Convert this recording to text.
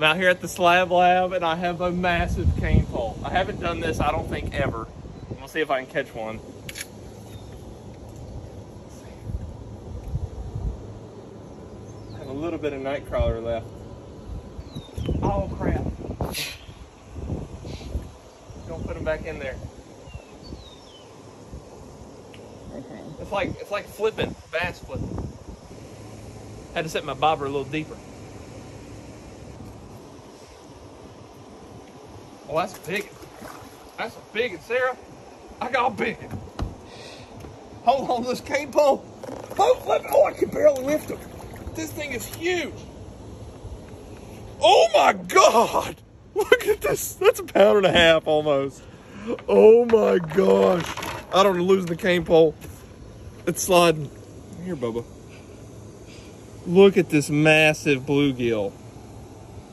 I'm out here at the Slab Lab and I have a massive cane pole. I haven't done this, I don't think, ever. I'm gonna see if I can catch one. I have a little bit of nightcrawler left. Oh crap. Don't put them back in there. Okay. It's like it's like flipping, bass flipping. Had to set my bobber a little deeper. Oh, that's big. That's a big one, Sarah. I got a big one. Hold on to this cane pole. Oh, flip. oh, I can barely lift it. This thing is huge. Oh my God. Look at this. That's a pound and a half almost. Oh my gosh. I don't want to lose the cane pole. It's sliding. Here, Bubba. Look at this massive bluegill.